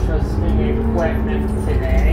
interesting equipment today.